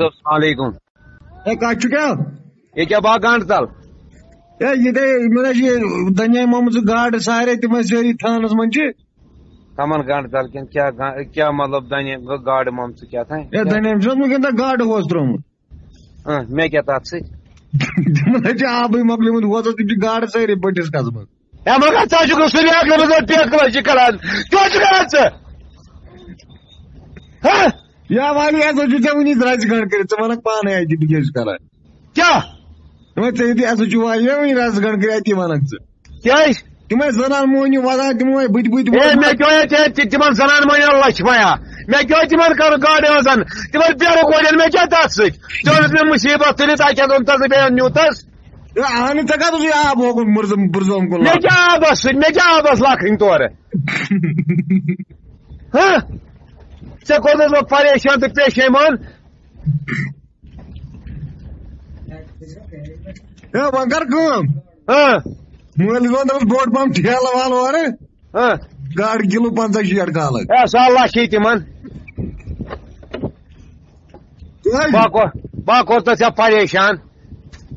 السلام علیکم۔ ہے کچھ کیا یہ کیا با گانٹ تل ہے یہ دے جی، میں یہ دنیا ممز گاڑ سارے تم ساری تھانس من چھ کمن گانٹ تل کن کیا کیا مطلب دنیا گاڑ ممز کیا تھا؟ ہے دنیا ممز من کن گاڑ ہوس ترم میں کیا تات سے۔ میں چھ آب مکلی من ہوس تم گاڑ ساری بٹس کسب ہے مگر تا چھ کو سری اگلے مزہ پیٹ کلا چھ کلا تو چھ کران ya sochu jamuni draj gard करे तुम्हाला पाहणे आहे ती गेस करा. क्या? मग ते ती असं चुवा येऊन राज गड करे ती म्हणायचं. क्या iş? Kime zanar moynu vada kime bıt bıt E mekoya te timan sanan manyalaşmaya. Mekoya timan karı gade ozan. Timan bir koyun mekoya tatsık. Çocuk ne musibet tülü taken on tazı beyan yutas. Ya hani taka tuzu ya bu okul murzum burzum kullan. Mekoya basık mekoya bas lakın doğru. Ha? Sen kodun o pareşan ژے کوٚرنَس بہٕ پریشان تہٕ پیشیمان وۄنۍ کر کٲم مٲلِس ووٚن دَپُس بوٚڑ پَہم ٹھیلہٕ والہٕ اورٕ گاڈٕ کِلوٗ پنٛژاہ شیٹھ کالہٕ ہے سۄ لَچھ یی تِمن بہٕ کوٚر تَس ژےٚ پریشان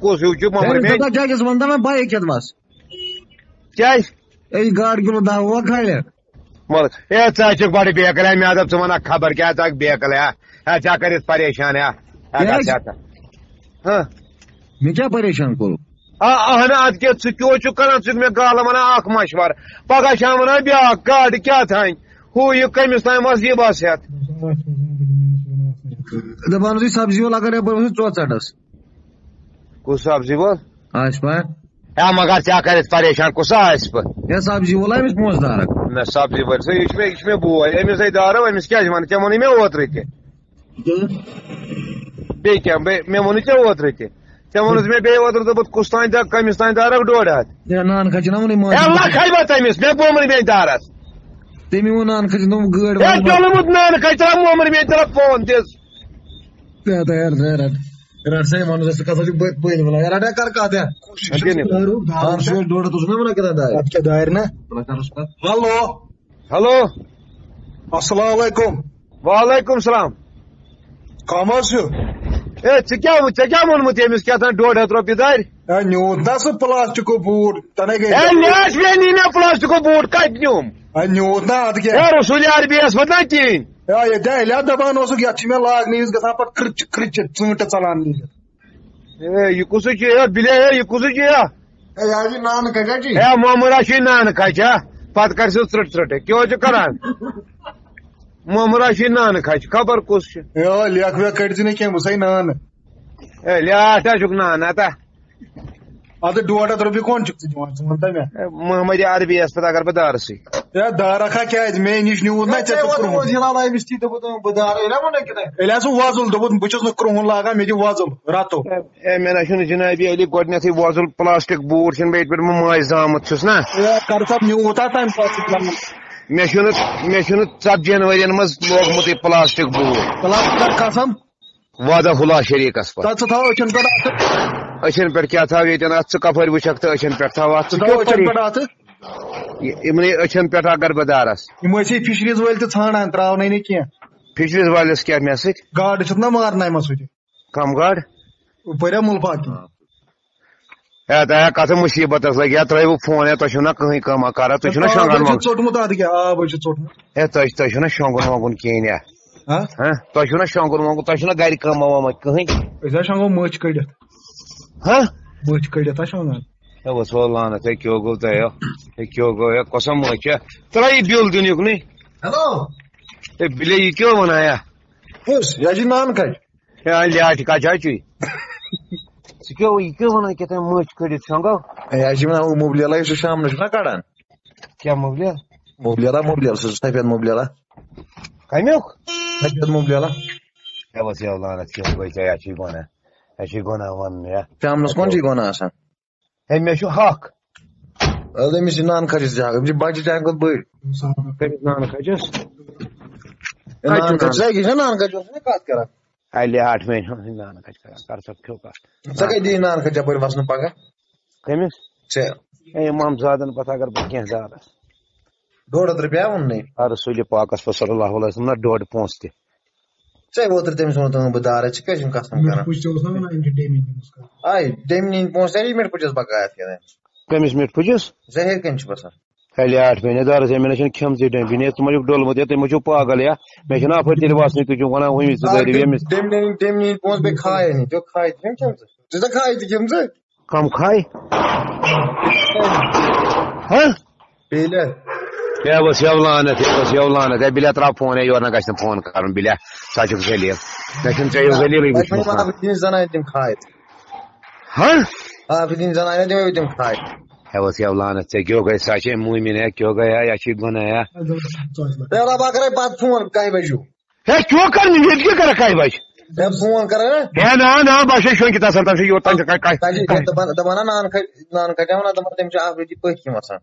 kosu uçu mumri me. त्याचा जॅकेस म्हणता ना बाय घेत बस Çay. ए गाड किलो दहा वा खायला Mal. E çayçık bari bekle mi adam sana haber ki atak bekle ya. Ha çakarit pareşan ya. Ha Yes. çata. Ha. मी क्या परेशान करू Ahane adke çıkıyor çıkaran çıkmaya galamana akmaş var. Baka şamına bir ak gadı kağıtayın. Hu yıkayım istaymaz diye bahset. दबान सब्जी वाला करे बरोबर चोचाडस Ku sabzi bol. आश पाय Ya magar çakarit pareşan kusa aspı. या सब्जी वाला है मोजदार Ne sabzi var. Sen içme içme bu. Emiz ay dara ve miskaj man ke moni me otrite. Beyken be me moni ke otrite. Te moni me be otrite but kustan da kamistan dara dodat. या नान खाची ना म्हणे Ya Allah kaybataymış. Me bu moni me daras. ते मी नान खाची ना गड Ya yolumuz ne kaytıra mu moni me telefon diz. పేద ఎర్ర Era sai mano dessa casa de banho, ela era da carcada. Karşı doğru tuzuna mı kadar dair? Katka dair ne? Hello. Hello. Assalamu alaikum. Ve alaikum selam. Kamasyo. E eh, çekiyor mu? Çekiyor mu onu temiz ki atan 4 rupiye dair? Ya ne o? Nasıl plastik o bur? Tane gel. E ne aç beni ne plastik o bur? Kaç diyorum. رسول عربی یس مت نا کہین دہلی دپان اس مے لاگنہ یس گا پہ کرچ کرچ ژوٗنٛٹہِ ژلان نیٖرِتھ ہے یہِ کُسُے چھُ ہے بِلے ہے ہے محمد راشی نانہٕ کچا پتہٕ کَرِ سُہ ژرٛٹ ژرٛٹے کیٛاہ چھُ کران محمد راشی نانہٕ کچہِ خبر کُس چھُ لیکھ ویکھ کٔڑۍ زِ نہٕ کینٛہہ وٕسے نانہٕ ہے لیٹھ ہا چھُکھ نانہٕ ہتا اَدٕ ڈۄڈ ہَتھ کون چھُکھ ژٕ دِوان ژٕ محمد عربی یَس پَتہٕ اگر بہٕ دارسٕے داره خا کې د مې نش نیو نه چا کوم وځي را لای مستي د بده بدار اله مونږ کړه اله سو وازل د بده بچو کوم الله هغه مې دی وازل راتو مې نه شنو جنابي علي گۄڈنیتھے وازل پلاسٹک بور چھن بیت پر ماي زامت چھس نا کر صاحب نیو ہوتا تام پاس مےٚ چھُنہٕ مےٚ چھُنہٕ ژتجیَن ؤرین منٛز لوگمُتٕے پلاسٹِک بوٗٹ پلاسٹِک قسم وادہ ہُلا شریٖکس پتہٕ ژٕ تھاو أچھن پٮ۪ٹھ أچھن پٮ۪ٹھ کیٛاہ تھاو ییٚتٮ۪ن اَتھ ژٕ کپٲرۍ وٕچھکھ تہٕ أچھن پٮ۪ٹھ تھاو اَتھ ژٕ تھاو أچھن پٮ۪ٹھ اَتھٕ یمن اچھن پہ اگر بہ دارس یم فشریز ول تہ ژھانڈان تراونے نہ کی فشریز والس کیا مے سک گاڈ چھت نہ مارنا مے سوتی کم گاڈ پریا مول پاک ہے تا کت مصیبت لگیا ترو فون ہے تو چھو نہ کہیں کما کرا تو چھو نہ شنگن وگن چوٹمت اد کیا آ بہ چھو چوٹمت ہے تو تو چھو نہ شنگن وگن کین یا ہاں تو چھو نہ شنگن وگن تو چھو نہ گاری کما وما کہیں ایسا شنگو مچ کڑت ہاں مچ کڑت شنگن ہے وسو لانہ تے کیو گو تے ya. Tek yogu ya kosam mı ki? Trayı bildin yok ne? Hello E bile yıkıyor bana ya. बस याची नान काय Ya liati kaçaçı. Sıkıyor yıkıyor bana ki tam mıç kırdı şangal. याची म्हणा मोबल्याला येऊ शाम ना काढा Kya mı biliyor? मोबल्याला मोबल्याला सफेद मोबल्याला Kaym yok. सफेद मोबल्याला Hevas ya lanet yok bu ya şey gona. Ya şey gona van ya. Peygamberimiz konca gona asan. Hem ya şu hak. أمس چھِ نان کھچَس جاگ أمِس چھِ بَجہِ ٹایم کھۄتہٕ بٔڑ کٔمِس نان کھچَس نان کھچَس أکِس چھا نان کھچَس چھِنہ کَتھ کَران اَلہِ آٹھ مین ہٕنٛز نان کھچ کَران کَر سا کھیٚو کَتھ ژٕ کَتہِ دِی نان کھچ یَپٲرۍ وَسنہٕ پَگاہ کٔمِس ژےٚ ہے اِمام زادَن پَتہٕ اگر بہٕ کینٛہہ زارَس ڈۄڈ ہَتھ رۄپیہِ ووٚننُے رسوٗلہِ پاکَس پَتہٕ صلی اللہ علیہ وسلم نہ ڈۄڈ پونٛسہٕ تہِ ژےٚ اوترٕ تٔمِس ووٚن بہٕ دارَے ژٕ کیٛازِ چھُکھ قسم کران آے ڈیمنی ہٕنٛدۍ پونٛسہٕ تہِ ریڈی میڈ پٲٹھۍ بکایَت کَران Temiz mi pucuz? Zehir kenç basa. Ali atmayın. Dar zemine için kim zeden. Bine tumajuk dolma diye tumajuk pagal ya. Ben şuna afet dili vasni tucu bana huyum sizleri yemiş. Demnin demnin pons be kaya ni. Yok kaya kim kimse. Siz de kaya kimse. Kam kay. Ha? Beyler. Ya bas ya lanet, ya bas ya lanet. Ya bile trap phone yorna kaçtım phone karım bile. Saçıp söyleyeyim. Lakin çayı söyleyeyim Bak bu benim abi din sana ettim kaya. Ha? Abi din sana ettim kaya. Ya ya lanet. حافظین زنانه دیمه بیدیم خواهی حواس یو لعنت ته گیو گئی ساچه موی مینه کیو گیا یا چی گونه یا را با کرے بات فون کای بجو ہے کیوں کر نہیں یہ کیا کرے کای بج ہے فون کرے ہے نا نا باشه شون کی تاسن تاسن یو تان کای کای دبانا نان نان کټاونا دمر تم چا افری دی پخ کی مثلا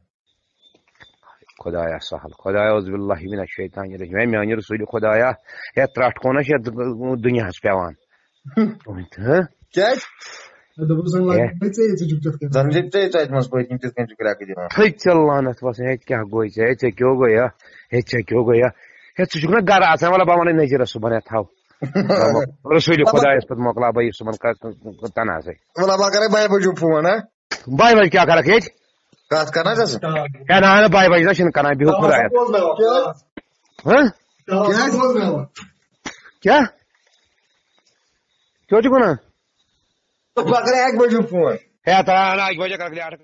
خدایا سهل خدایا عز بالله من الشیطان الرجیم ای میانی رسول خدایا یا تراشت کنه دنیا هست پیوان کیاچ Yeah. لا تسوي تجربتك كذا Zanjipte çaytmaz pek kim tezken çukura gidiyor. Hiç lanet vasın hiç kya goyca. Hiç kyo goya. Hiç kyo goya. Hiç çocukna gara asan wala bamane nejira subhane thav. Resulü Kudaya ispat mokla bayi subhan ka tanase. Valla bakara bay baju phone ha. Bay bay kya kara hiç? Kaat kana jasın. Ya na na bay bay zaşın kana bir Kudaya. Ha? Kya? Kyo çukuna? Bakara Greg, meu Jufun. É, tá, vai de cara,